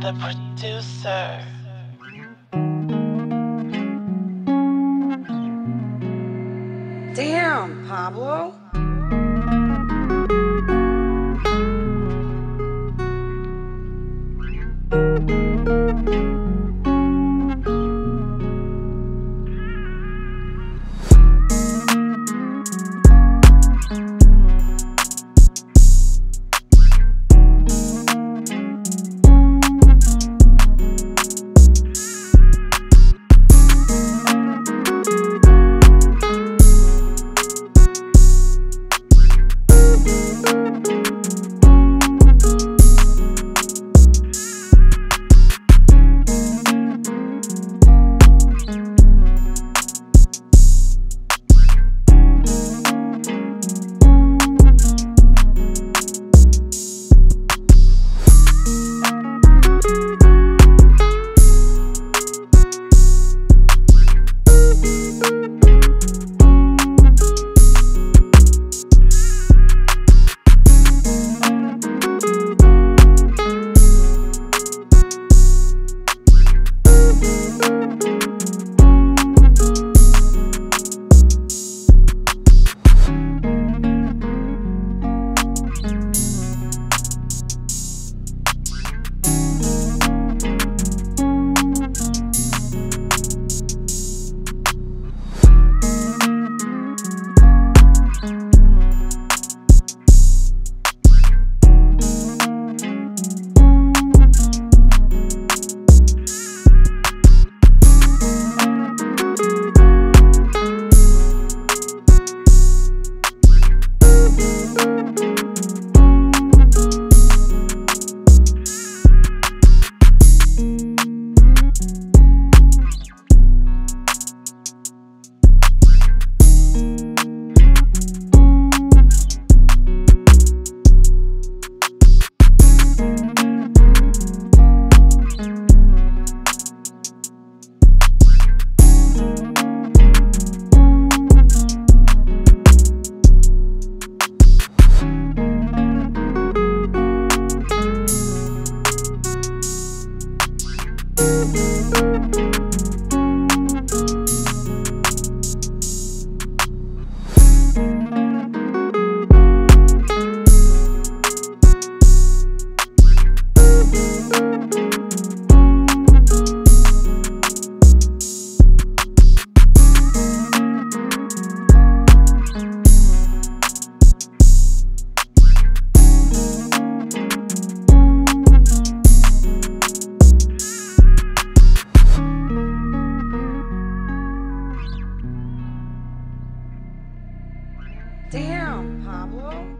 the producer. Damn, Pablo. Damn, Pablo.